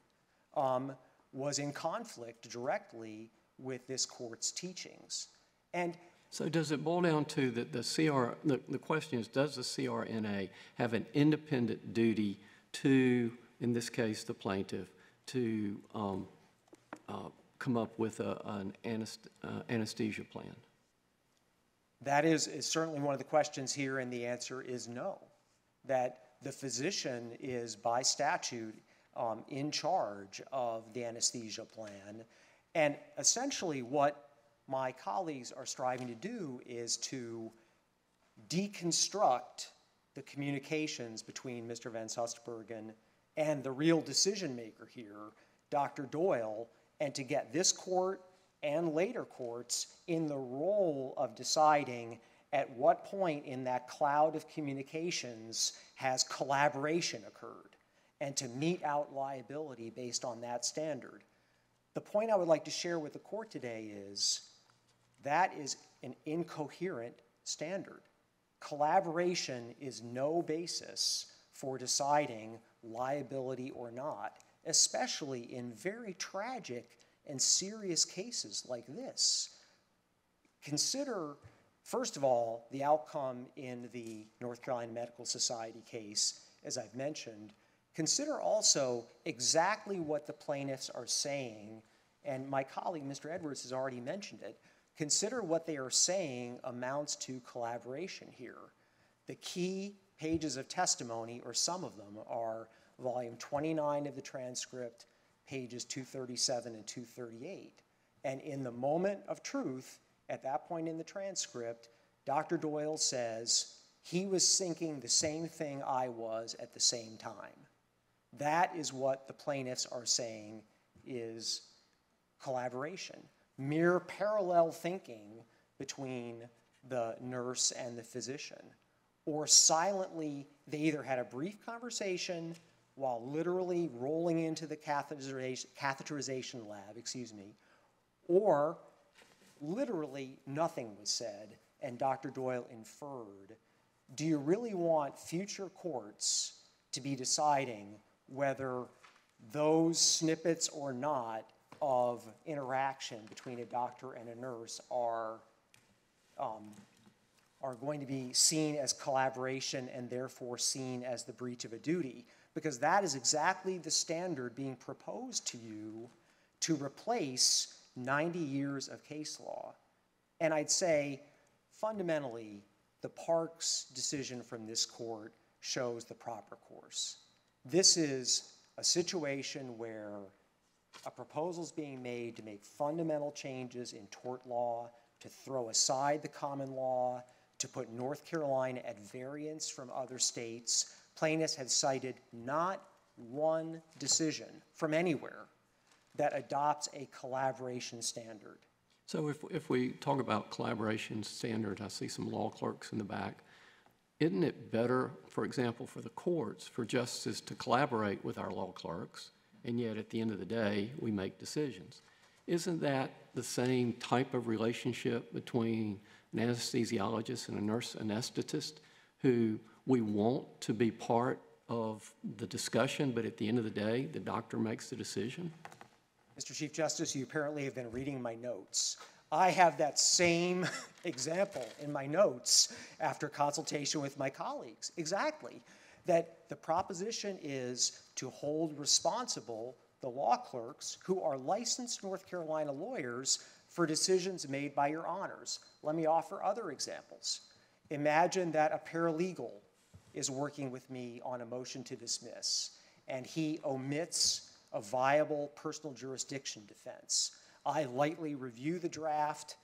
um, was in conflict directly with this court's teachings. And So does it boil down to that the CR, the, the question is, does the CRNA have an independent duty to, in this case, the plaintiff, to um, uh, come up with a, an anest- uh, anesthesia plan? That is, is certainly one of the questions here, and the answer is no. That the physician is by statute um, in charge of the anesthesia plan. And essentially, what my colleagues are striving to do is to deconstruct the communications between Mr. Van Sussbergen and the real decision maker here, Dr. Doyle, and to get this court and later courts in the role of deciding at what point in that cloud of communications has collaboration occurred and to mete out liability based on that standard. The point I would like to share with the court today is that is an incoherent standard. Collaboration is no basis for deciding liability or not, especially in very tragic and serious cases like this. Consider, first of all, the outcome in the North Carolina Medical Society case, as I've mentioned. Consider also exactly what the plaintiffs are saying, and my colleague, Mr. Edwards, has already mentioned it. Consider what they are saying amounts to collaboration here. The key pages of testimony, or some of them, are volume 29 of the transcript, pages 237 and 238. And in the moment of truth, at that point in the transcript, Dr. Doyle says he was thinking the same thing I was at the same time. That is what the plaintiffs are saying is collaboration. Mere parallel thinking between the nurse and the physician. Or silently, they either had a brief conversation while literally rolling into the catheterization, catheterization lab, excuse me, or literally nothing was said and Dr. Doyle inferred. Do you really want future courts to be deciding whether those snippets or not of interaction between a doctor and a nurse are, um, are going to be seen as collaboration and therefore seen as the breach of a duty? Because that is exactly the standard being proposed to you to replace 90 years of case law. And I'd say fundamentally, the Parks decision from this court shows the proper course. This is a situation where a proposal is being made to make fundamental changes in tort law, to throw aside the common law, to put North Carolina at variance from other states. Plaintiffs have cited not one decision from anywhere that adopts a collaboration standard. So if, if we talk about collaboration standard, I see some law clerks in the back. Isn't it better, for example, for the courts, for justices to collaborate with our law clerks, and yet at the end of the day, we make decisions? Isn't that the same type of relationship between an anesthesiologist and a nurse anesthetist who we want to be part of the discussion, but at the end of the day, the doctor makes the decision? Mr. Chief Justice, you apparently have been reading my notes. I have that same example in my notes after consultation with my colleagues. Exactly. That the proposition is to hold responsible the law clerks who are licensed North Carolina lawyers for decisions made by your honors. Let me offer other examples. Imagine that a paralegal is working with me on a motion to dismiss, and he omits a viable personal jurisdiction defense. I lightly review the draft,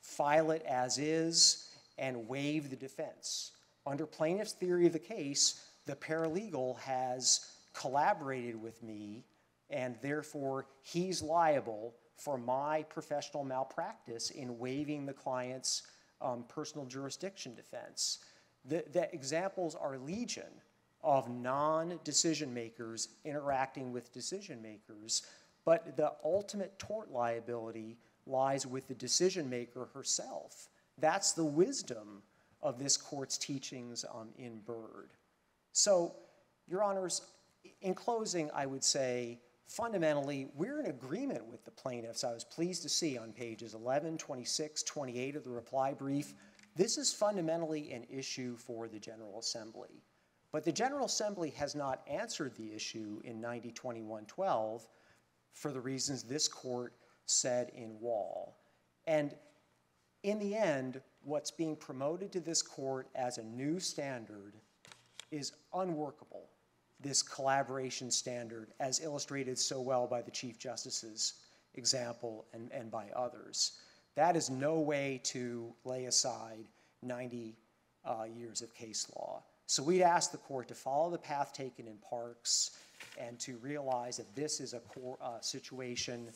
file it as is, and waive the defense. Under plaintiff's theory of the case, the paralegal has collaborated with me, and therefore he's liable for my professional malpractice in waiving the client's um, personal jurisdiction defense. The, the examples are legion of non decision makers interacting with decision makers, but the ultimate tort liability lies with the decision maker herself. That's the wisdom of this court's teachings um, in Byrd. So, Your Honors, in closing, I would say fundamentally, we're in agreement with the plaintiffs. I was pleased to see on pages 11, 26, 28 of the reply brief, this is fundamentally an issue for the General Assembly. But the General Assembly has not answered the issue in 902112 for the reasons this court said in Wall. And in the end, what's being promoted to this court as a new standard is unworkable, this collaboration standard, as illustrated so well by the Chief Justice's example and, and by others. That is no way to lay aside 90 uh, years of case law. So we'd ask the court to follow the path taken in Parks and to realize that this is a core, uh, situation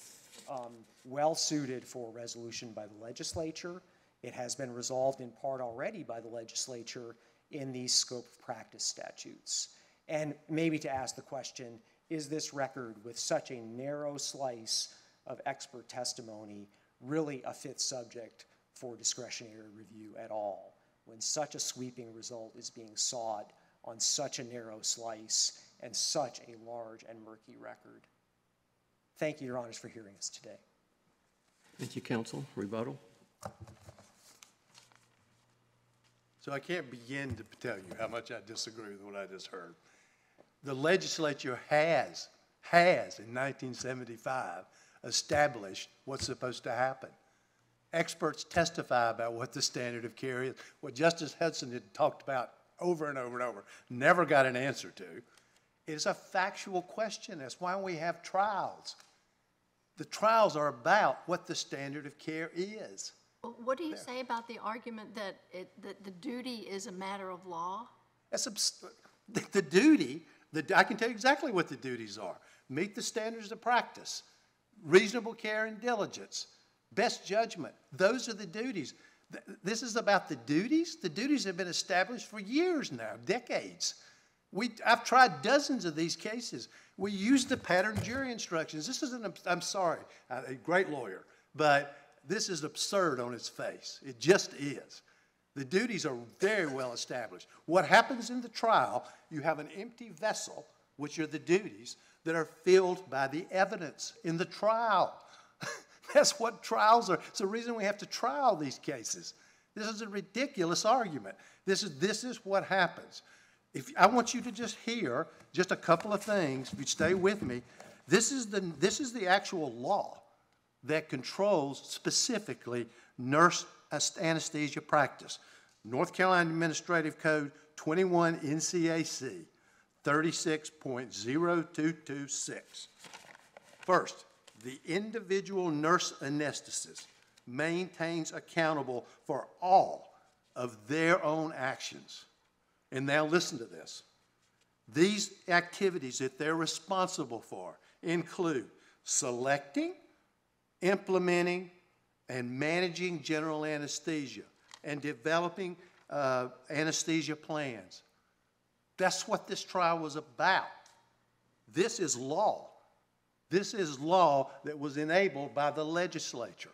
um, well suited for resolution by the legislature. It has been resolved in part already by the legislature in these scope of practice statutes. And maybe to ask the question, is this record with such a narrow slice of expert testimony really a fit subject for discretionary review at all? When such a sweeping result is being sought on such a narrow slice and such a large and murky record. Thank you, Your Honors, for hearing us today. Thank you, counsel. Rebuttal? So I can't begin to tell you how much I disagree with what I just heard. The legislature has, has in 1975 established what's supposed to happen. Experts testify about what the standard of care is, what Justice Hudson had talked about over and over and over, never got an answer to. It is a factual question. That's why we have trials. The trials are about what the standard of care is. What do you say about the argument that it, that the duty is a matter of law? That's abs- the, the duty, the, I can tell you exactly what the duties are. Meet the standards of practice, reasonable care and diligence, best judgment. Those are the duties. This is about the duties. The duties have been established for years now, decades. We, I've tried dozens of these cases. We use the pattern jury instructions. This is an, I'm sorry, uh, a great lawyer, but this is absurd on its face. It just is. The duties are very well established. What happens in the trial, you have an empty vessel, which are the duties, that are filled by the evidence in the trial. That's what trials are. It's the reason we have to trial these cases. This is a ridiculous argument. This is, this is what happens. If, I want you to just hear just a couple of things, if you stay with me. This is the, this is the actual law that controls specifically nurse anesthesia practice. North Carolina Administrative Code 21 NCAC 36.0226. First, the individual nurse anesthetist maintains accountable for all of their own actions. And now listen to this. These activities that they're responsible for include selecting, implementing, and managing general anesthesia and developing uh, anesthesia plans. That's what this trial was about. This is law. This is law that was enabled by the legislature.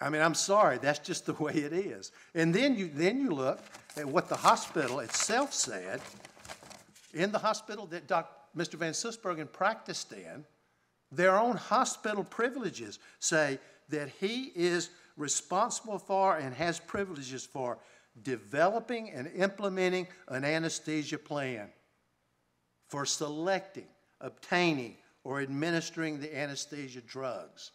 I mean, I'm sorry, that's just the way it is. And then you, then you look at what the hospital itself said. In the hospital that Doc, Mr. Van Sussbergen practiced in, their own hospital privileges say that he is responsible for and has privileges for developing and implementing an anesthesia plan, for selecting, obtaining, or administering the anesthesia drugs.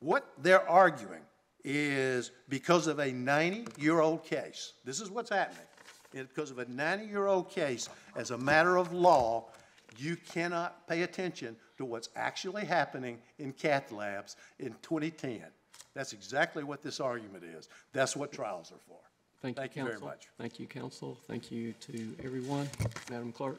What they're arguing is because of a 90-year-old case, this is what's happening. Because of a 90-year-old case, as a matter of law, you cannot pay attention to what's actually happening in cath labs in 2010. That's exactly what this argument is. That's what trials are for. Thank you, Thank you very counsel. much. Thank you, counsel. Thank you to everyone. Madam Clerk?